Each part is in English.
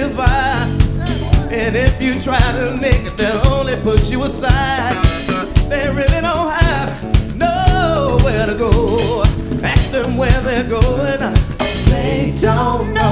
purify. And if you try to make it, they'll only push you aside. They really don't have nowhere to go. Ask them where they're going. They don't know.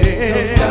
happy.